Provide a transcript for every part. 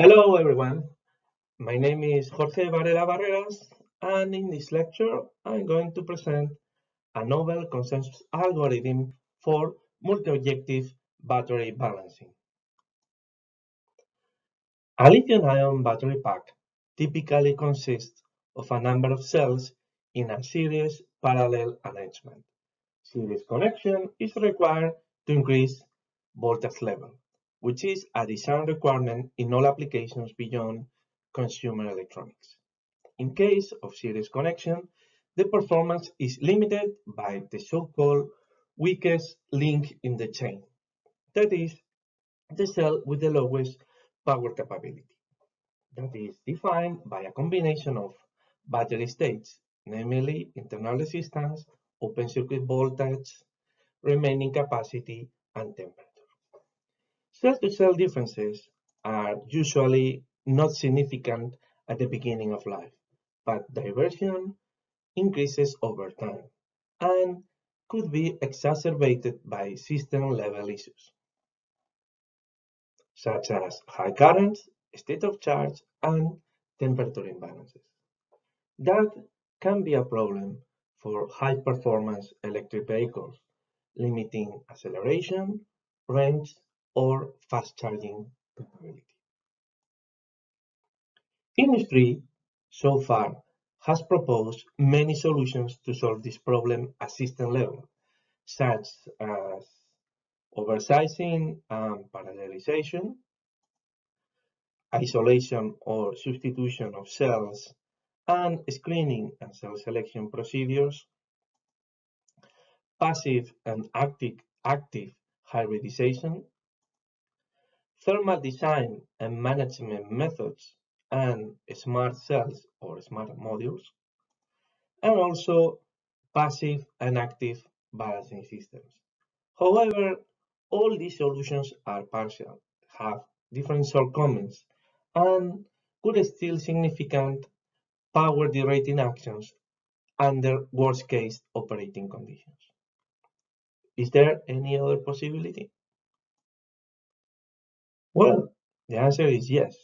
Hello everyone, my name is Jorge Varela Barreras and in this lecture I'm going to present a novel consensus algorithm for multi-objective battery balancing. A lithium-ion battery pack typically consists of a number of cells in a series parallel arrangement. Series connection is required to increase voltage level which is a design requirement in all applications beyond consumer electronics. In case of series connection, the performance is limited by the so-called weakest link in the chain, that is, the cell with the lowest power capability. That is defined by a combination of battery states, namely internal resistance, open circuit voltage, remaining capacity, and temperature. Cell-to-cell differences are usually not significant at the beginning of life, but diversion increases over time and could be exacerbated by system-level issues, such as high currents, state of charge, and temperature imbalances. That can be a problem for high-performance electric vehicles, limiting acceleration, range, or fast charging capability. Industry so far has proposed many solutions to solve this problem at system level, such as oversizing and parallelization, isolation or substitution of cells, and screening and cell selection procedures, passive and active, active hybridization, thermal design and management methods, and smart cells or smart modules, and also passive and active balancing systems. However, all these solutions are partial, have different shortcomings, and could still significant power derating actions under worst case operating conditions. Is there any other possibility? Well, the answer is yes.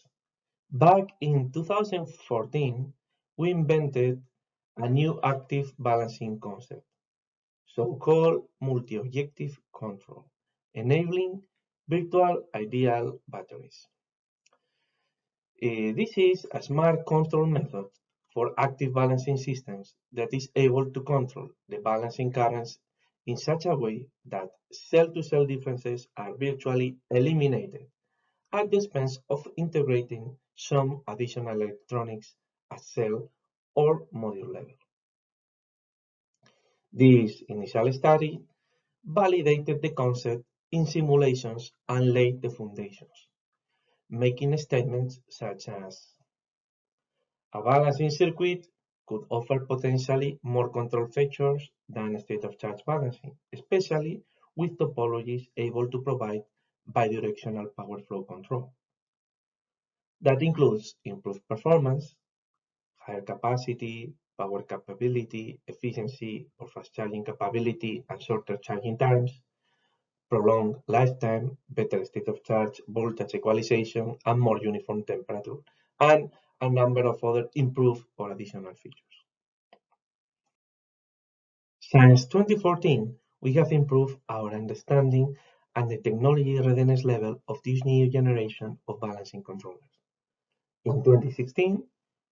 Back in 2014, we invented a new active balancing concept, so-called multi-objective control, enabling virtual ideal batteries. Uh, this is a smart control method for active balancing systems that is able to control the balancing currents in such a way that cell-to-cell -cell differences are virtually eliminated at the expense of integrating some additional electronics at cell or module level. This initial study validated the concept in simulations and laid the foundations, making statements such as a balancing circuit could offer potentially more control features than a state of charge balancing, especially with topologies able to provide bidirectional power flow control. That includes improved performance, higher capacity, power capability, efficiency or fast charging capability and shorter charging times, prolonged lifetime, better state of charge, voltage equalization, and more uniform temperature, and a number of other improved or additional features. Since 2014, we have improved our understanding and the technology readiness level of this new generation of balancing controllers. In 2016,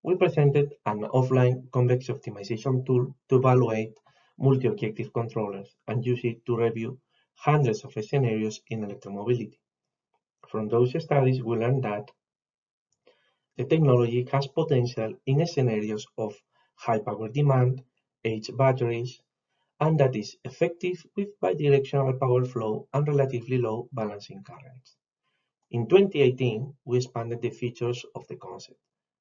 we presented an offline convex optimization tool to evaluate multi-objective controllers and use it to review hundreds of scenarios in electromobility. From those studies, we learned that the technology has potential in scenarios of high power demand, aged batteries, and that is effective with bidirectional power flow and relatively low balancing currents. In 2018, we expanded the features of the concept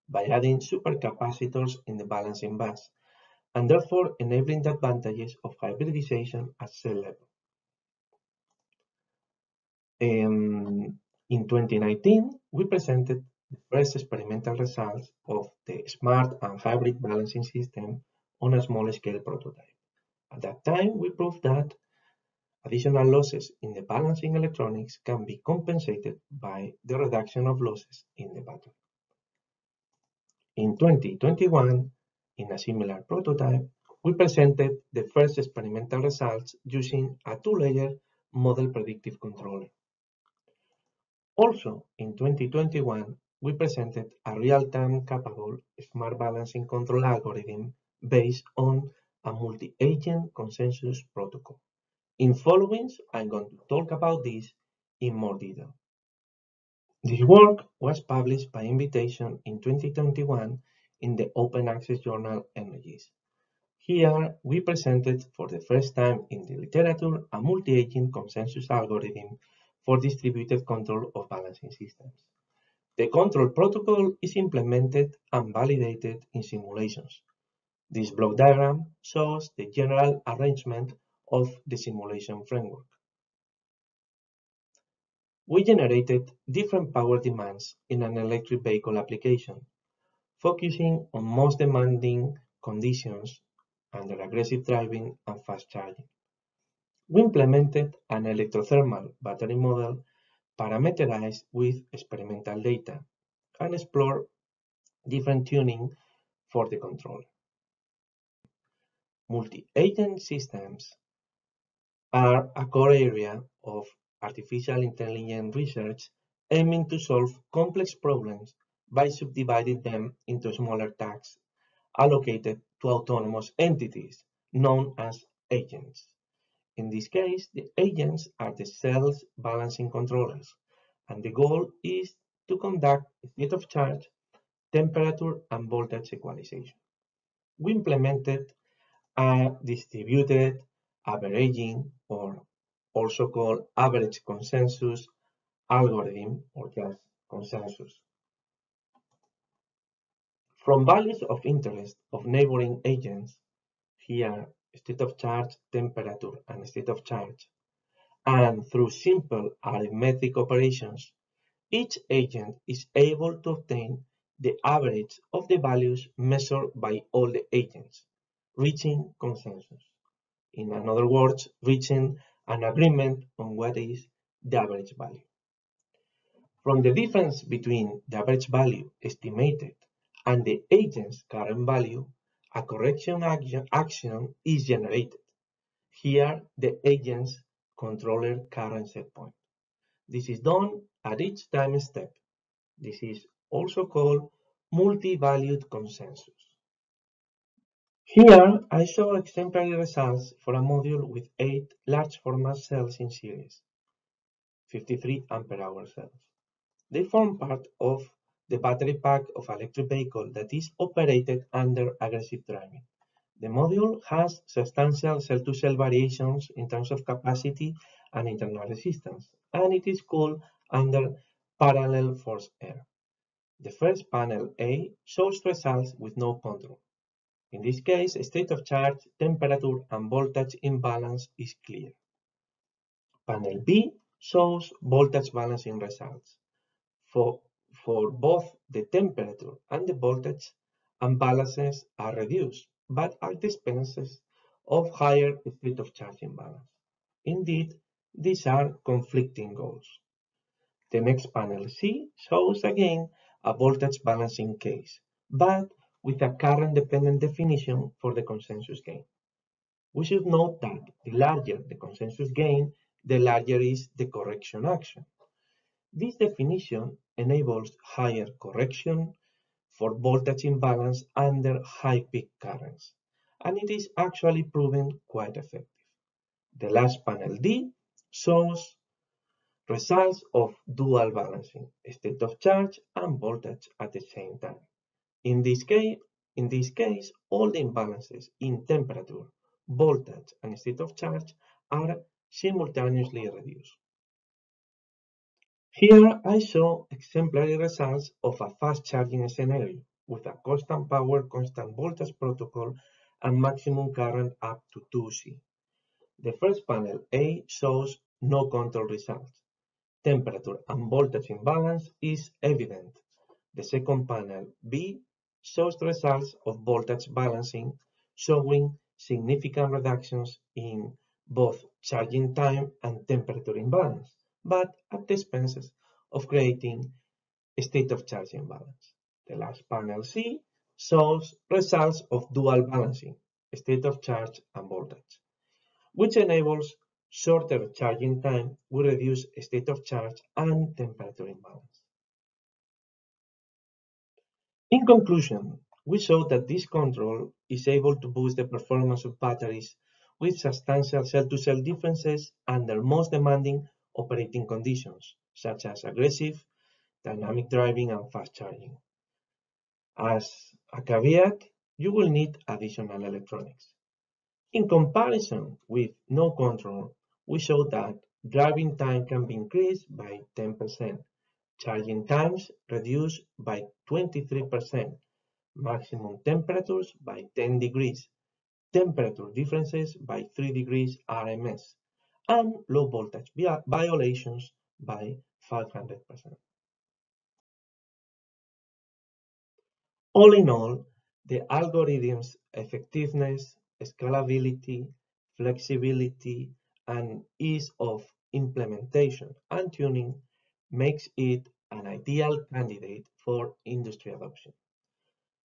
by adding supercapacitors in the balancing bus, and therefore enabling the advantages of hybridization at cell level. Um, in 2019, we presented the first experimental results of the smart and hybrid balancing system on a small scale prototype. At that time, we proved that Additional losses in the balancing electronics can be compensated by the reduction of losses in the battery. In 2021, in a similar prototype, we presented the first experimental results using a two-layer model predictive controller. Also, in 2021, we presented a real-time capable smart balancing control algorithm based on a multi-agent consensus protocol. In followings, I'm going to talk about this in more detail. This work was published by invitation in 2021 in the open access journal Energies. Here, we presented for the first time in the literature a multi-agent consensus algorithm for distributed control of balancing systems. The control protocol is implemented and validated in simulations. This block diagram shows the general arrangement of the simulation framework. We generated different power demands in an electric vehicle application, focusing on most demanding conditions under aggressive driving and fast charging. We implemented an electrothermal battery model parameterized with experimental data and explored different tuning for the controller. Multi-agent systems are a core area of artificial intelligence research aiming to solve complex problems by subdividing them into smaller tasks allocated to autonomous entities known as agents. In this case, the agents are the cells balancing controllers, and the goal is to conduct state of charge, temperature, and voltage equalization. We implemented a distributed averaging or also called average consensus algorithm or just consensus. From values of interest of neighboring agents, here state of charge, temperature, and state of charge, and through simple arithmetic operations, each agent is able to obtain the average of the values measured by all the agents, reaching consensus. In other words, reaching an agreement on what is the average value. From the difference between the average value estimated and the agent's current value, a correction action, is generated. Here, the agent's controller current set point. This is done at each time step. This is also called multi-valued consensus. Here, I show exemplary results for a module with 8 large format cells in series, 53 ampere hour cells. They form part of the battery pack of electric vehicle that is operated under aggressive driving. The module has substantial cell-to-cell -cell variations in terms of capacity and internal resistance, and it is cooled under parallel force air. The first panel A shows results with no control. In this case, state of charge, temperature, and voltage imbalance is clear. Panel B shows voltage balancing results. For, for both the temperature and the voltage, imbalances are reduced, but at the expenses of higher state of charge imbalance. Indeed, these are conflicting goals. The next panel C shows again a voltage balancing case, but with a current-dependent definition for the consensus gain. We should note that the larger the consensus gain, the larger is the correction action. This definition enables higher correction for voltage imbalance under high peak currents, and it is actually proven quite effective. The last panel D shows results of dual balancing, state of charge and voltage at the same time. In this case, in this case, all the imbalances in temperature, voltage, and state of charge are simultaneously reduced. Here I show exemplary results of a fast charging scenario with a constant power, constant voltage protocol and maximum current up to 2C. The first panel A shows no control results. Temperature and voltage imbalance is evident. The second panel B shows the results of voltage balancing, showing significant reductions in both charging time and temperature imbalance, but at the expense of creating a state of charge imbalance. The last panel C shows results of dual balancing, state of charge and voltage, which enables shorter charging time with reduced state of charge and temperature imbalance. In conclusion, we show that this control is able to boost the performance of batteries with substantial cell-to-cell -cell differences under most demanding operating conditions, such as aggressive, dynamic driving, and fast charging. As a caveat, you will need additional electronics. In comparison with no control, we show that driving time can be increased by 10%, charging times reduced by 23%, maximum temperatures by 10 degrees, temperature differences by 3 degrees RMS, and low voltage violations by 500%. All in all, the algorithm's effectiveness, scalability, flexibility, and ease of implementation and tuning makes it an ideal candidate for industry adoption.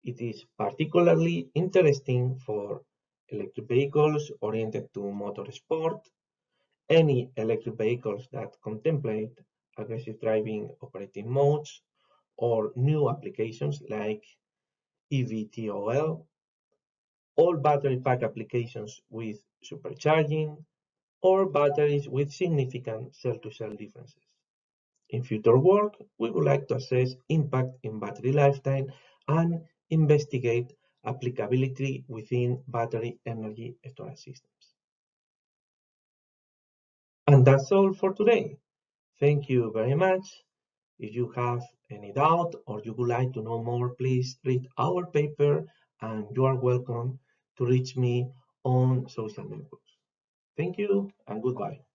It is particularly interesting for electric vehicles oriented to motorsport, any electric vehicles that contemplate aggressive driving operating modes, or new applications like EVTOL, all battery pack applications with supercharging, or batteries with significant cell-to-cell -cell differences. In future work, we would like to assess impact in battery lifetime and investigate applicability within battery energy storage systems. And that's all for today. Thank you very much. If you have any doubt or you would like to know more, please read our paper and you are welcome to reach me on social networks. Thank you and goodbye.